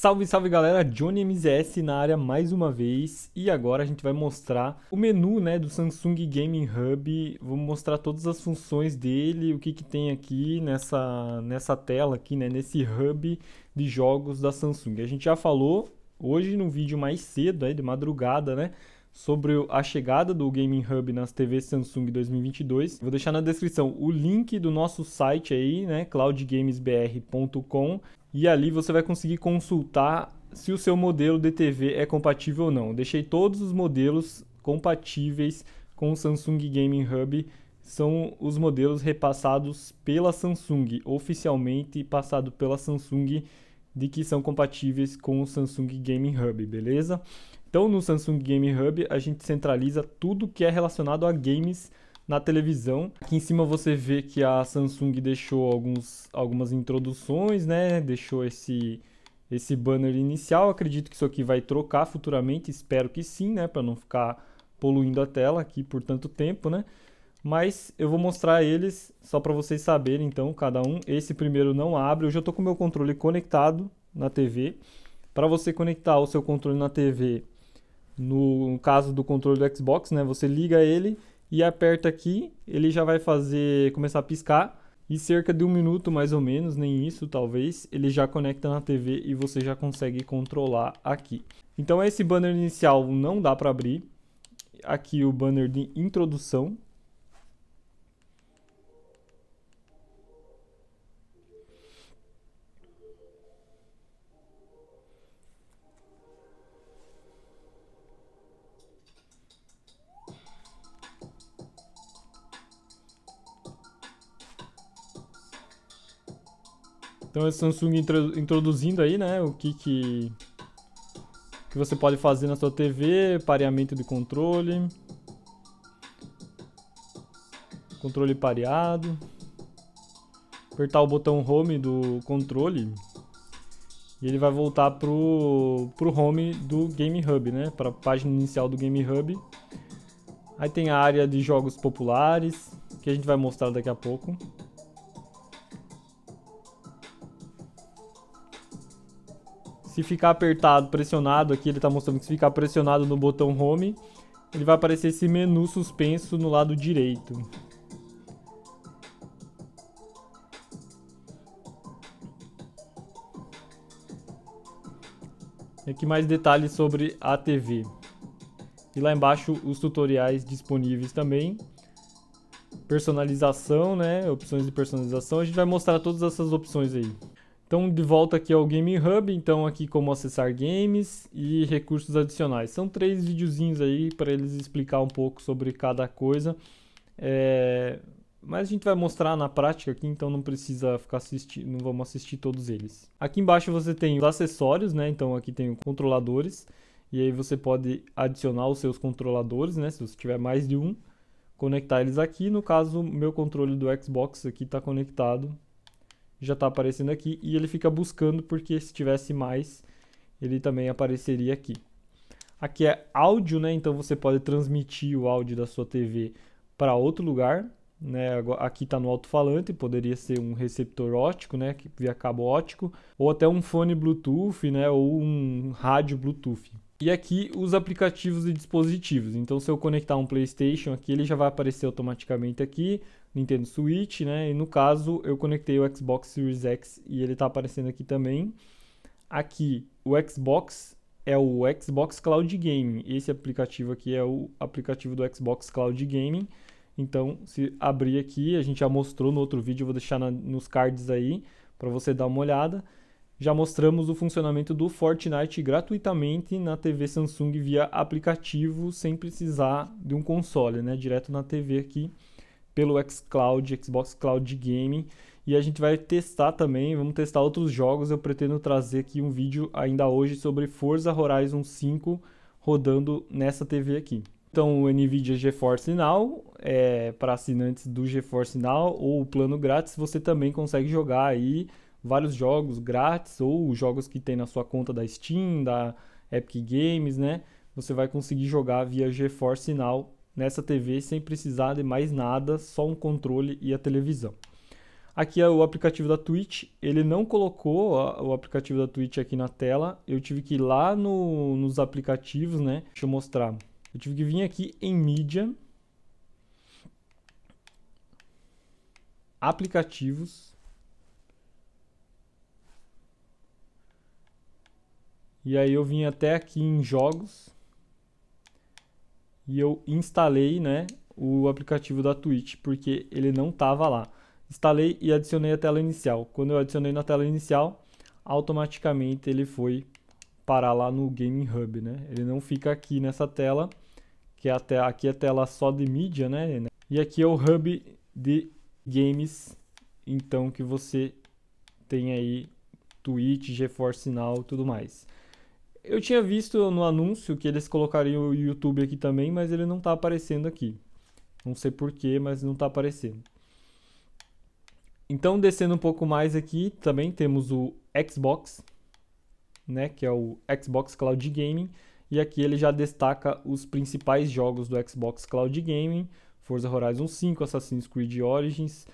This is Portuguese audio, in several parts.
Salve, salve galera, Johnny MZS na área mais uma vez e agora a gente vai mostrar o menu né, do Samsung Gaming Hub, vamos mostrar todas as funções dele, o que, que tem aqui nessa, nessa tela aqui, né, nesse hub de jogos da Samsung. A gente já falou hoje no vídeo mais cedo, aí, de madrugada, né, sobre a chegada do Gaming Hub nas TVs Samsung 2022. Vou deixar na descrição o link do nosso site aí, né, cloudgamesbr.com e ali você vai conseguir consultar se o seu modelo de TV é compatível ou não. Deixei todos os modelos compatíveis com o Samsung Gaming Hub, são os modelos repassados pela Samsung, oficialmente passado pela Samsung de que são compatíveis com o Samsung Gaming Hub, beleza? Então no Samsung Gaming Hub a gente centraliza tudo que é relacionado a games na televisão. Aqui em cima você vê que a Samsung deixou alguns, algumas introduções, né? Deixou esse, esse banner inicial. Acredito que isso aqui vai trocar futuramente, espero que sim, né? Para não ficar poluindo a tela aqui por tanto tempo, né? Mas eu vou mostrar eles só para vocês saberem, então, cada um. Esse primeiro não abre, eu já estou com o meu controle conectado na TV. Para você conectar o seu controle na TV, no caso do controle do Xbox, né? Você liga ele e aperta aqui, ele já vai fazer começar a piscar e cerca de um minuto mais ou menos, nem isso talvez, ele já conecta na TV e você já consegue controlar aqui. Então esse banner inicial não dá para abrir. Aqui o banner de introdução, Então a Samsung introduzindo aí, né, o que que, que você pode fazer na sua TV, pareamento de controle, controle pareado, apertar o botão home do controle e ele vai voltar pro, pro home do Game Hub, né, para a página inicial do Game Hub. Aí tem a área de jogos populares, que a gente vai mostrar daqui a pouco. Se ficar apertado, pressionado, aqui ele está mostrando que se ficar pressionado no botão Home, ele vai aparecer esse menu suspenso no lado direito. E aqui mais detalhes sobre a TV. E lá embaixo os tutoriais disponíveis também. Personalização, né? Opções de personalização. A gente vai mostrar todas essas opções aí. Então, de volta aqui ao Gaming Hub, então aqui como acessar games e recursos adicionais. São três videozinhos aí para eles explicar um pouco sobre cada coisa. É... Mas a gente vai mostrar na prática aqui, então não precisa ficar assistindo, não vamos assistir todos eles. Aqui embaixo você tem os acessórios, né? Então aqui tem os controladores. E aí você pode adicionar os seus controladores, né? Se você tiver mais de um, conectar eles aqui. No caso, meu controle do Xbox aqui está conectado já está aparecendo aqui e ele fica buscando porque se tivesse mais ele também apareceria aqui. Aqui é áudio, né? Então você pode transmitir o áudio da sua TV para outro lugar, né? Aqui está no alto-falante, poderia ser um receptor óptico, né? Via cabo óptico, ou até um fone Bluetooth, né? Ou um rádio Bluetooth. E aqui os aplicativos e dispositivos. Então, se eu conectar um PlayStation aqui, ele já vai aparecer automaticamente aqui, Nintendo Switch, né? E no caso, eu conectei o Xbox Series X e ele está aparecendo aqui também. Aqui, o Xbox é o Xbox Cloud Gaming. Esse aplicativo aqui é o aplicativo do Xbox Cloud Gaming. Então, se abrir aqui, a gente já mostrou no outro vídeo, vou deixar na, nos cards aí para você dar uma olhada já mostramos o funcionamento do Fortnite gratuitamente na TV Samsung via aplicativo, sem precisar de um console, né? Direto na TV aqui pelo xCloud, Xbox Cloud Gaming. E a gente vai testar também, vamos testar outros jogos. Eu pretendo trazer aqui um vídeo ainda hoje sobre Forza Horizon 5 rodando nessa TV aqui. Então, o NVIDIA GeForce Now, é, para assinantes do GeForce Now ou o plano grátis, você também consegue jogar aí vários jogos grátis ou jogos que tem na sua conta da Steam, da Epic Games, né? Você vai conseguir jogar via GeForce Now nessa TV sem precisar de mais nada, só um controle e a televisão. Aqui é o aplicativo da Twitch. Ele não colocou o aplicativo da Twitch aqui na tela. Eu tive que ir lá no, nos aplicativos, né? Deixa eu mostrar. Eu tive que vir aqui em mídia. Aplicativos. E aí eu vim até aqui em jogos. E eu instalei, né, o aplicativo da Twitch, porque ele não estava lá instalei e adicionei a tela inicial. Quando eu adicionei na tela inicial, automaticamente ele foi parar lá no Gaming Hub, né? Ele não fica aqui nessa tela, que é a aqui é a tela só de mídia, né? E aqui é o hub de games, então que você tem aí Twitch, GeForce Now, tudo mais. Eu tinha visto no anúncio que eles colocariam o YouTube aqui também, mas ele não está aparecendo aqui. Não sei porquê, mas não está aparecendo. Então, descendo um pouco mais aqui, também temos o Xbox, né, que é o Xbox Cloud Gaming, e aqui ele já destaca os principais jogos do Xbox Cloud Gaming, Forza Horizon 5, Assassin's Creed Origins,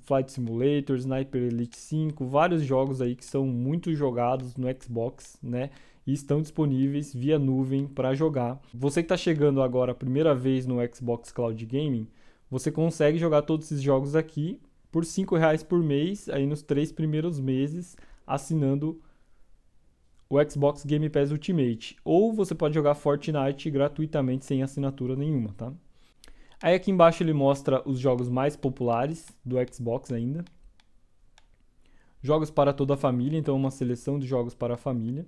Flight Simulator, Sniper Elite 5, vários jogos aí que são muito jogados no Xbox, né? E estão disponíveis via nuvem para jogar. Você que está chegando agora a primeira vez no Xbox Cloud Gaming, você consegue jogar todos esses jogos aqui por R$ reais por mês, aí nos três primeiros meses, assinando o Xbox Game Pass Ultimate. Ou você pode jogar Fortnite gratuitamente sem assinatura nenhuma, tá? Aí aqui embaixo ele mostra os jogos mais populares do Xbox ainda. Jogos para toda a família, então uma seleção de jogos para a família.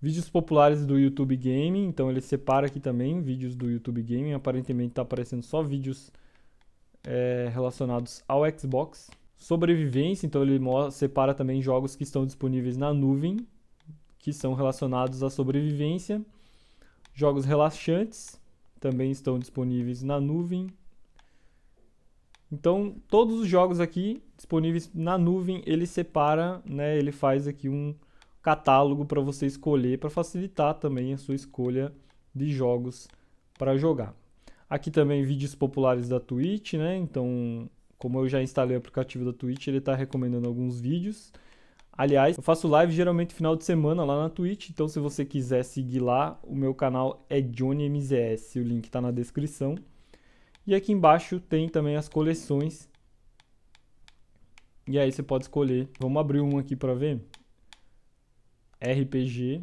Vídeos populares do YouTube Gaming, então ele separa aqui também vídeos do YouTube Gaming. Aparentemente está aparecendo só vídeos é, relacionados ao Xbox. Sobrevivência, então ele separa também jogos que estão disponíveis na nuvem, que são relacionados à sobrevivência. Jogos relaxantes também estão disponíveis na nuvem. Então, todos os jogos aqui disponíveis na nuvem, ele separa, né, ele faz aqui um catálogo para você escolher, para facilitar também a sua escolha de jogos para jogar. Aqui também vídeos populares da Twitch, né? Então, como eu já instalei o aplicativo da Twitch, ele está recomendando alguns vídeos. Aliás, eu faço live geralmente final de semana lá na Twitch, então se você quiser seguir lá, o meu canal é JohnnyMZS, o link está na descrição. E aqui embaixo tem também as coleções. E aí você pode escolher. Vamos abrir um aqui para ver. RPG.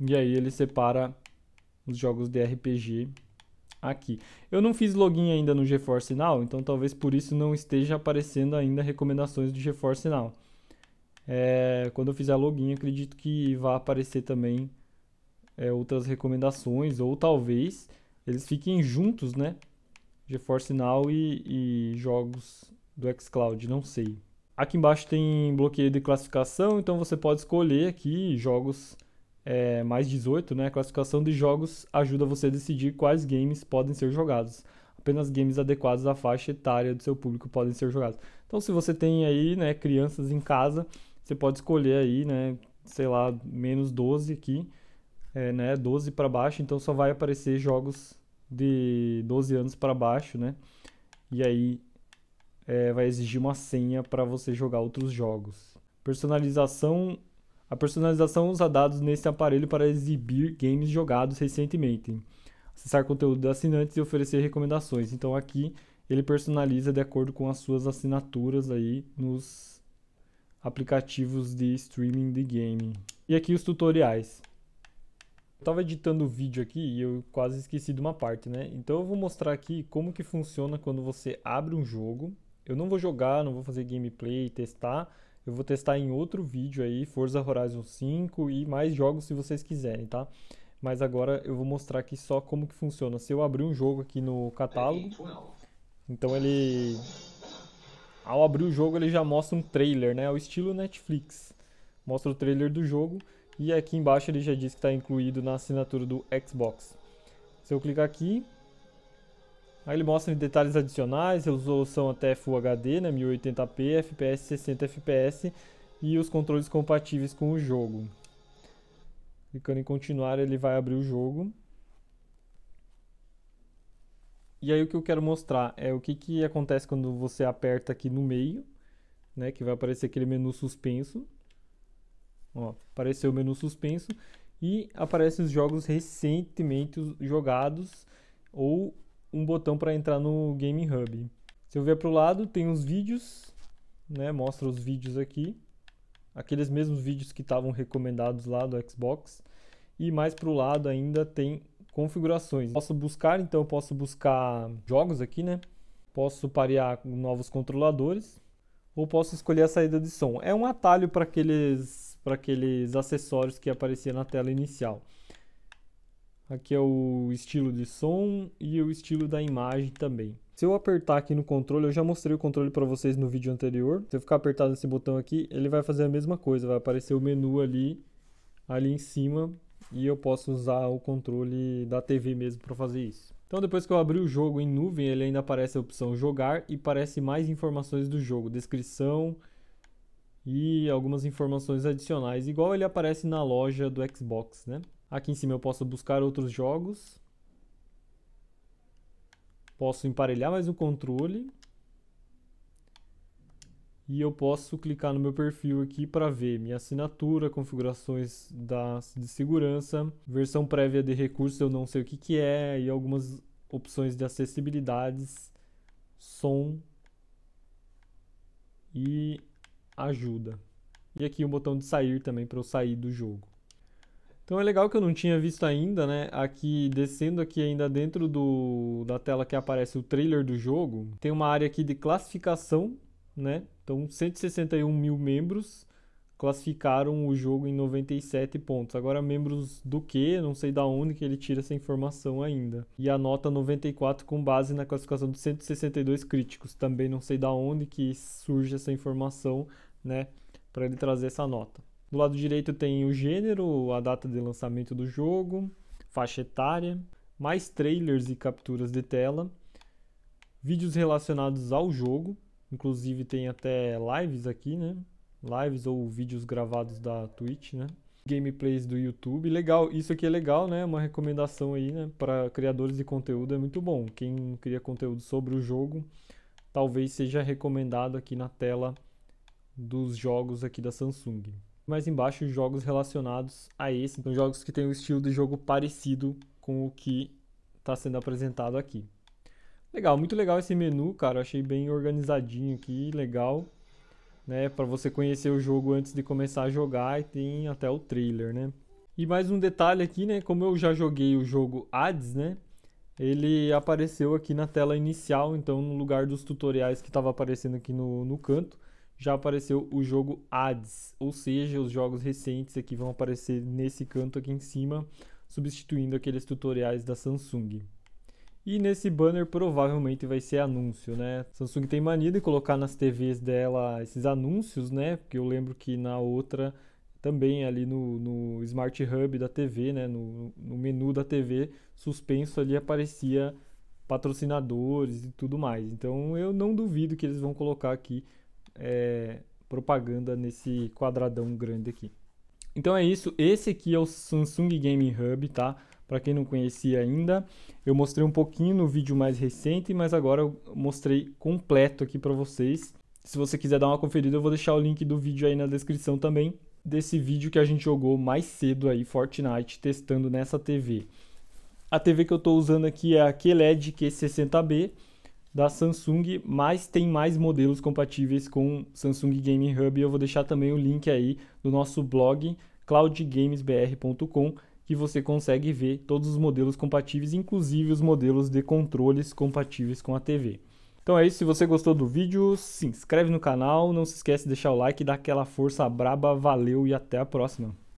E aí ele separa os jogos de RPG aqui. Eu não fiz login ainda no GeForce Now, então talvez por isso não esteja aparecendo ainda recomendações do GeForce Now. É, quando eu fizer login, acredito que vai aparecer também é, outras recomendações, ou talvez eles fiquem juntos, né? GeForce Now e, e jogos do xCloud, não sei. Aqui embaixo tem bloqueio de classificação, então você pode escolher aqui jogos é, mais 18, né, a classificação de jogos ajuda você a decidir quais games podem ser jogados. Apenas games adequados à faixa etária do seu público podem ser jogados. Então, se você tem aí, né, crianças em casa, você pode escolher aí, né, sei lá, menos 12 aqui, é, né, 12 para baixo, então só vai aparecer jogos de 12 anos para baixo, né? E aí é, vai exigir uma senha para você jogar outros jogos. Personalização a personalização usa dados nesse aparelho para exibir games jogados recentemente, acessar conteúdo de assinantes e oferecer recomendações. Então aqui ele personaliza de acordo com as suas assinaturas aí nos aplicativos de streaming de game. E aqui os tutoriais. Eu estava editando o vídeo aqui e eu quase esqueci de uma parte, né? Então eu vou mostrar aqui como que funciona quando você abre um jogo. Eu não vou jogar, não vou fazer gameplay, testar, eu vou testar em outro vídeo aí, Forza Horizon 5 e mais jogos se vocês quiserem, tá? Mas agora eu vou mostrar aqui só como que funciona. Se eu abrir um jogo aqui no catálogo, então ele... Ao abrir o jogo ele já mostra um trailer, né? Ao estilo Netflix. Mostra o trailer do jogo e aqui embaixo ele já diz que está incluído na assinatura do Xbox. Se eu clicar aqui, Aí ele mostra detalhes adicionais, resolução até Full HD, né, 1080p, FPS 60 FPS e os controles compatíveis com o jogo. Clicando em continuar, ele vai abrir o jogo. E aí o que eu quero mostrar é o que, que acontece quando você aperta aqui no meio, né, que vai aparecer aquele menu suspenso. Ó, apareceu o menu suspenso e aparecem os jogos recentemente jogados ou um botão para entrar no Game Hub. Se eu ver para o lado, tem os vídeos, né, mostra os vídeos aqui, aqueles mesmos vídeos que estavam recomendados lá do Xbox. E mais para o lado ainda tem configurações. Posso buscar, então eu posso buscar jogos aqui, né? Posso parear com novos controladores ou posso escolher a saída de som. É um atalho para aqueles, para aqueles acessórios que aparecia na tela inicial. Aqui é o estilo de som e o estilo da imagem também. Se eu apertar aqui no controle, eu já mostrei o controle para vocês no vídeo anterior. Se eu ficar apertado nesse botão aqui, ele vai fazer a mesma coisa. Vai aparecer o menu ali, ali em cima e eu posso usar o controle da TV mesmo para fazer isso. Então depois que eu abrir o jogo em nuvem, ele ainda aparece a opção jogar e aparece mais informações do jogo, descrição e algumas informações adicionais, igual ele aparece na loja do Xbox, né? Aqui em cima eu posso buscar outros jogos. Posso emparelhar mais um controle e eu posso clicar no meu perfil aqui para ver minha assinatura, configurações da, de segurança, versão prévia de recursos eu não sei o que, que é e algumas opções de acessibilidades, som e ajuda. E aqui o um botão de sair também para eu sair do jogo. Então é legal que eu não tinha visto ainda, né? Aqui, descendo aqui ainda dentro do, da tela que aparece o trailer do jogo, tem uma área aqui de classificação né? Então, 161 mil membros classificaram o jogo em 97 pontos. Agora, membros do que? Não sei da onde que ele tira essa informação ainda. E a nota 94 com base na classificação de 162 críticos. Também não sei da onde que surge essa informação, né? Para ele trazer essa nota. Do lado direito tem o gênero, a data de lançamento do jogo, faixa etária, mais trailers e capturas de tela, vídeos relacionados ao jogo, Inclusive tem até lives aqui, né? Lives ou vídeos gravados da Twitch, né? Gameplays do YouTube. Legal, isso aqui é legal, né? Uma recomendação aí, né? Para criadores de conteúdo é muito bom. Quem cria conteúdo sobre o jogo, talvez seja recomendado aqui na tela dos jogos aqui da Samsung. Mais embaixo, jogos relacionados a esse. Então, jogos que têm um estilo de jogo parecido com o que está sendo apresentado aqui. Legal, muito legal esse menu, cara. achei bem organizadinho aqui, legal. Né, para você conhecer o jogo antes de começar a jogar e tem até o trailer, né? E mais um detalhe aqui, né, como eu já joguei o jogo Hades, né? Ele apareceu aqui na tela inicial, então no lugar dos tutoriais que estava aparecendo aqui no, no canto, já apareceu o jogo Hades, ou seja, os jogos recentes aqui vão aparecer nesse canto aqui em cima, substituindo aqueles tutoriais da Samsung. E nesse banner provavelmente vai ser anúncio, né? Samsung tem mania de colocar nas TVs dela esses anúncios, né? Porque eu lembro que na outra também ali no, no Smart Hub da TV, né? No, no menu da TV suspenso ali aparecia patrocinadores e tudo mais. Então eu não duvido que eles vão colocar aqui é, propaganda nesse quadradão grande aqui. Então é isso. Esse aqui é o Samsung Gaming Hub, tá? Para quem não conhecia ainda, eu mostrei um pouquinho no vídeo mais recente, mas agora eu mostrei completo aqui para vocês. Se você quiser dar uma conferida, eu vou deixar o link do vídeo aí na descrição também desse vídeo que a gente jogou mais cedo aí, Fortnite, testando nessa TV. A TV que eu estou usando aqui é a QLED Q60B da Samsung, mas tem mais modelos compatíveis com Samsung Gaming Hub. Eu vou deixar também o link aí do nosso blog cloudgamesbr.com que você consegue ver todos os modelos compatíveis, inclusive os modelos de controles compatíveis com a TV. Então é isso, se você gostou do vídeo, se inscreve no canal, não se esquece de deixar o like, dar aquela força braba, valeu e até a próxima.